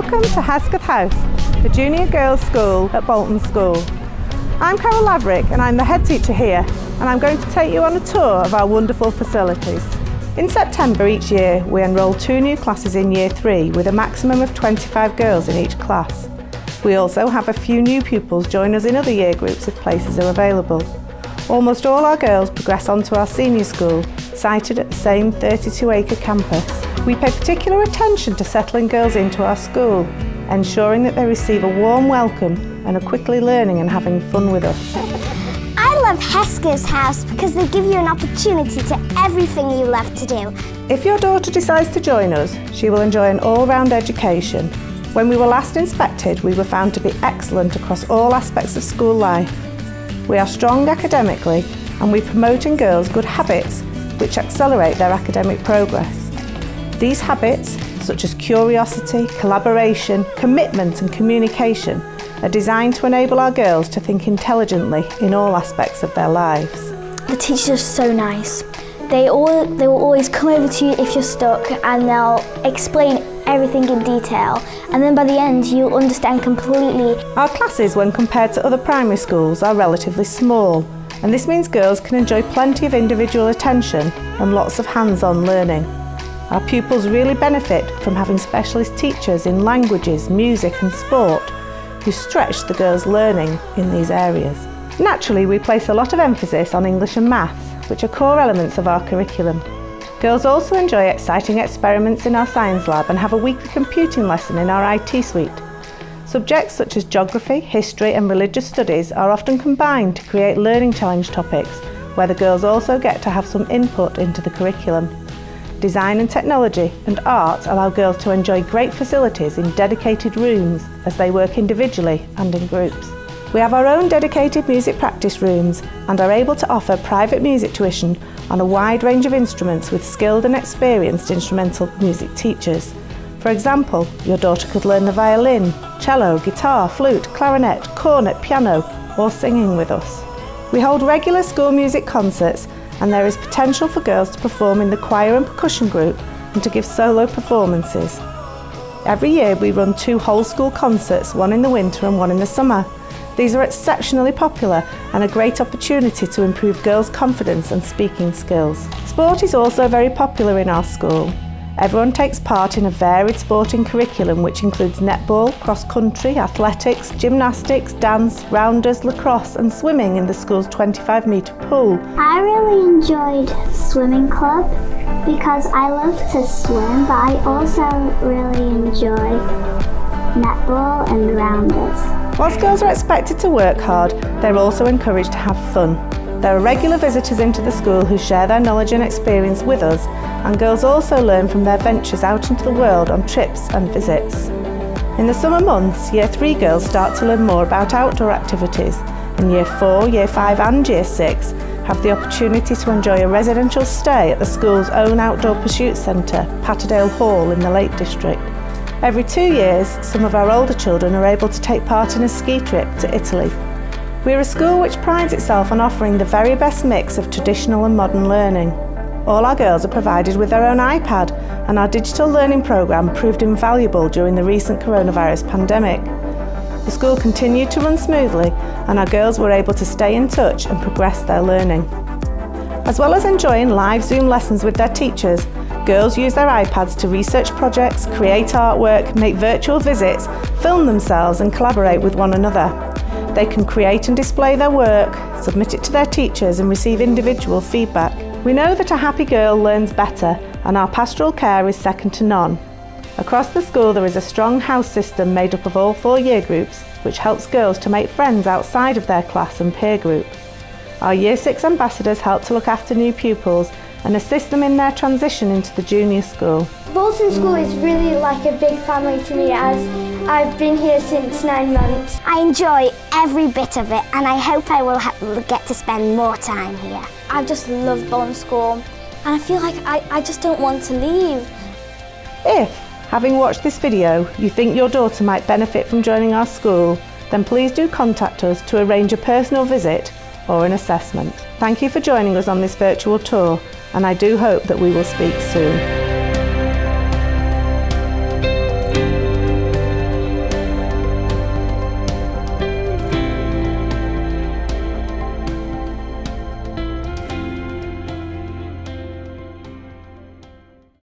Welcome to Hesketh House, the junior girls' school at Bolton School. I'm Carol Laverick and I'm the head teacher here and I'm going to take you on a tour of our wonderful facilities. In September each year we enrol two new classes in Year 3 with a maximum of 25 girls in each class. We also have a few new pupils join us in other year groups if places are available. Almost all our girls progress on to our senior school, sited at the same 32 acre campus. We pay particular attention to settling girls into our school, ensuring that they receive a warm welcome and are quickly learning and having fun with us. I love Hesketh's house because they give you an opportunity to everything you love to do. If your daughter decides to join us, she will enjoy an all-round education. When we were last inspected, we were found to be excellent across all aspects of school life. We are strong academically and we promote in girls good habits which accelerate their academic progress. These habits, such as curiosity, collaboration, commitment and communication, are designed to enable our girls to think intelligently in all aspects of their lives. The teachers are so nice. They, all, they will always come over to you if you're stuck and they'll explain everything in detail and then by the end you'll understand completely. Our classes when compared to other primary schools are relatively small and this means girls can enjoy plenty of individual attention and lots of hands-on learning. Our pupils really benefit from having specialist teachers in languages, music and sport who stretch the girls' learning in these areas. Naturally, we place a lot of emphasis on English and maths, which are core elements of our curriculum. Girls also enjoy exciting experiments in our science lab and have a weekly computing lesson in our IT suite. Subjects such as geography, history and religious studies are often combined to create learning challenge topics where the girls also get to have some input into the curriculum design and technology and art allow girls to enjoy great facilities in dedicated rooms as they work individually and in groups. We have our own dedicated music practice rooms and are able to offer private music tuition on a wide range of instruments with skilled and experienced instrumental music teachers. For example, your daughter could learn the violin, cello, guitar, flute, clarinet, cornet, piano, or singing with us. We hold regular school music concerts and there is potential for girls to perform in the choir and percussion group and to give solo performances. Every year we run two whole school concerts, one in the winter and one in the summer. These are exceptionally popular and a great opportunity to improve girls' confidence and speaking skills. Sport is also very popular in our school. Everyone takes part in a varied sporting curriculum which includes netball, cross-country, athletics, gymnastics, dance, rounders, lacrosse and swimming in the school's 25 metre pool. I really enjoyed swimming club because I love to swim but I also really enjoy netball and rounders. Whilst girls are expected to work hard, they're also encouraged to have fun. There are regular visitors into the school who share their knowledge and experience with us and girls also learn from their ventures out into the world on trips and visits. In the summer months, Year 3 girls start to learn more about outdoor activities and Year 4, Year 5 and Year 6 have the opportunity to enjoy a residential stay at the school's own outdoor pursuit centre, Patterdale Hall in the Lake District. Every two years, some of our older children are able to take part in a ski trip to Italy we're a school which prides itself on offering the very best mix of traditional and modern learning. All our girls are provided with their own iPad and our digital learning programme proved invaluable during the recent coronavirus pandemic. The school continued to run smoothly and our girls were able to stay in touch and progress their learning. As well as enjoying live Zoom lessons with their teachers, girls use their iPads to research projects, create artwork, make virtual visits, film themselves and collaborate with one another. They can create and display their work, submit it to their teachers and receive individual feedback. We know that a happy girl learns better and our pastoral care is second to none. Across the school there is a strong house system made up of all four year groups which helps girls to make friends outside of their class and peer group. Our Year 6 ambassadors help to look after new pupils and assist them in their transition into the junior school. Bolton School is really like a big family to me as I've been here since nine months. I enjoy every bit of it and I hope I will get to spend more time here. I just love Bolton School and I feel like I, I just don't want to leave. If, having watched this video, you think your daughter might benefit from joining our school, then please do contact us to arrange a personal visit or an assessment. Thank you for joining us on this virtual tour and I do hope that we will speak soon.